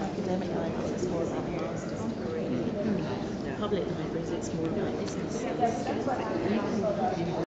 Academic libraries, it's more about parents. Public libraries, it's more about business.